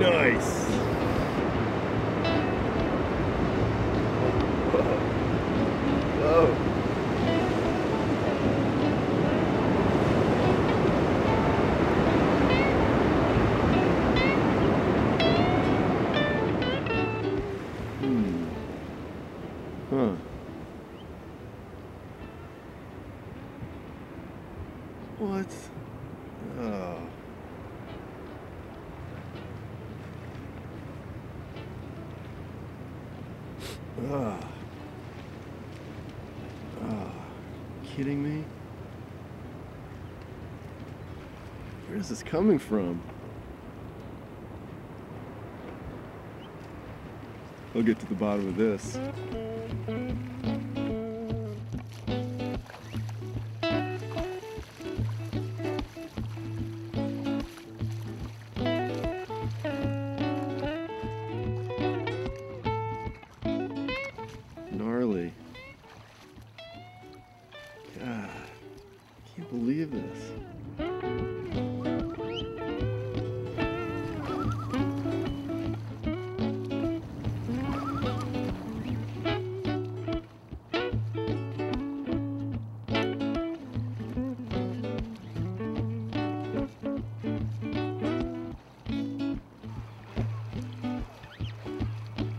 Nice. Ah. Ah. Kidding me? Where is this coming from? I'll get to the bottom of this. God, can't believe this.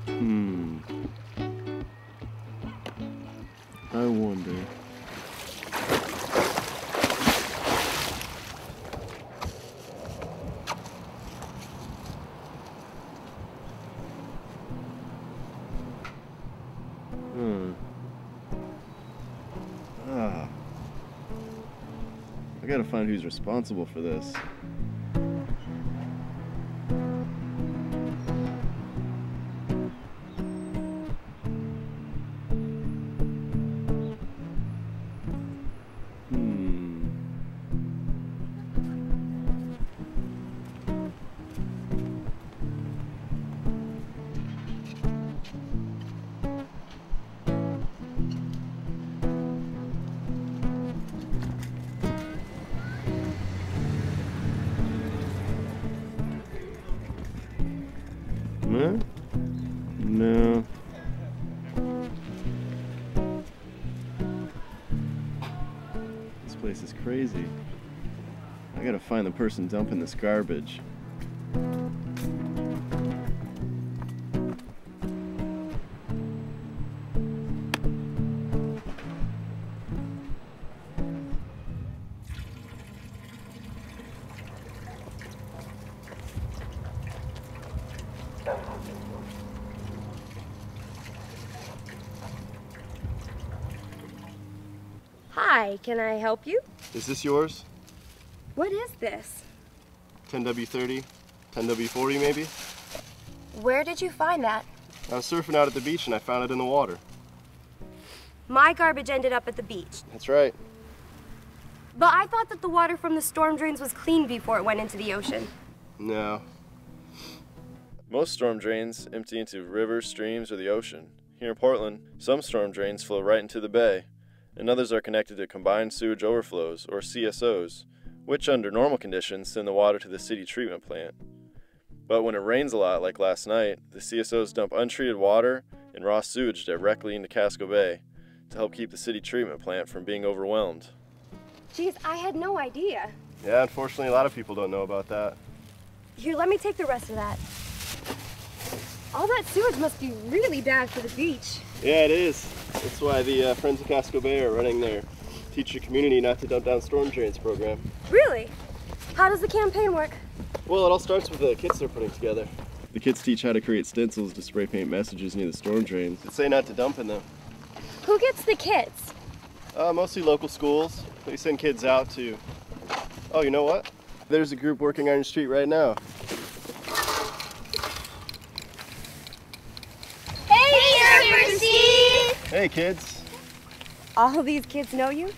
Hmm. I wonder. I gotta find who's responsible for this. Huh? No. This place is crazy. I gotta find the person dumping this garbage. Hi, can I help you? Is this yours? What is this? 10W30? 10W40 maybe? Where did you find that? I was surfing out at the beach and I found it in the water. My garbage ended up at the beach. That's right. But I thought that the water from the storm drains was clean before it went into the ocean. No. Most storm drains empty into rivers, streams, or the ocean. Here in Portland, some storm drains flow right into the bay, and others are connected to combined sewage overflows, or CSOs, which under normal conditions send the water to the city treatment plant. But when it rains a lot, like last night, the CSOs dump untreated water and raw sewage directly into Casco Bay to help keep the city treatment plant from being overwhelmed. Geez, I had no idea. Yeah, unfortunately, a lot of people don't know about that. Here, let me take the rest of that. All that sewage must be really bad for the beach. Yeah, it is. That's why the uh, Friends of Casco Bay are running their Teach Your Community Not to Dump Down Storm Drains program. Really? How does the campaign work? Well, it all starts with the kits they're putting together. The kids teach how to create stencils to spray paint messages near the storm drains that say not to dump in them. Who gets the kits? Uh, mostly local schools. They send kids out to. Oh, you know what? There's a group working on your street right now. Hey, kids. All these kids know you?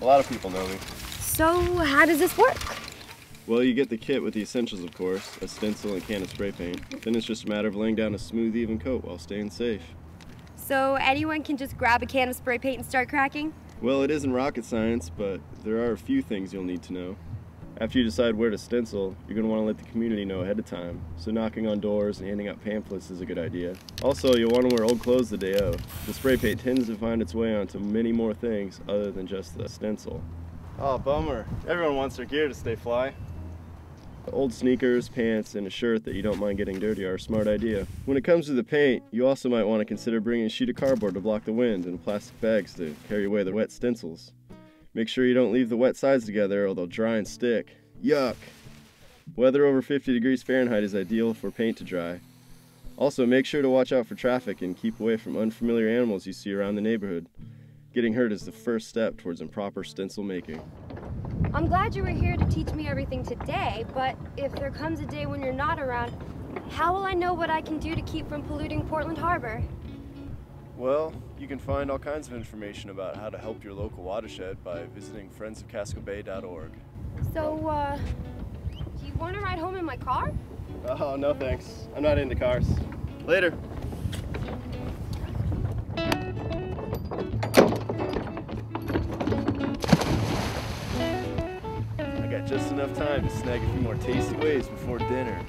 A lot of people know me. So, how does this work? Well, you get the kit with the essentials, of course a stencil and can of spray paint. Then it's just a matter of laying down a smooth, even coat while staying safe. So, anyone can just grab a can of spray paint and start cracking? Well, it isn't rocket science, but there are a few things you'll need to know. After you decide where to stencil, you're going to want to let the community know ahead of time, so knocking on doors and handing out pamphlets is a good idea. Also, you'll want to wear old clothes the day of. The spray paint tends to find its way onto many more things other than just the stencil. Oh, bummer. Everyone wants their gear to stay fly. Old sneakers, pants, and a shirt that you don't mind getting dirty are a smart idea. When it comes to the paint, you also might want to consider bringing a sheet of cardboard to block the wind and plastic bags to carry away the wet stencils. Make sure you don't leave the wet sides together or they'll dry and stick. Yuck! Weather over 50 degrees Fahrenheit is ideal for paint to dry. Also, make sure to watch out for traffic and keep away from unfamiliar animals you see around the neighborhood. Getting hurt is the first step towards improper stencil making. I'm glad you were here to teach me everything today, but if there comes a day when you're not around, how will I know what I can do to keep from polluting Portland Harbor? Well, you can find all kinds of information about how to help your local watershed by visiting friendsofcascobay.org. So, uh, do you want to ride home in my car? Oh, no thanks. I'm not into cars. Later. I got just enough time to snag a few more tasty waves before dinner.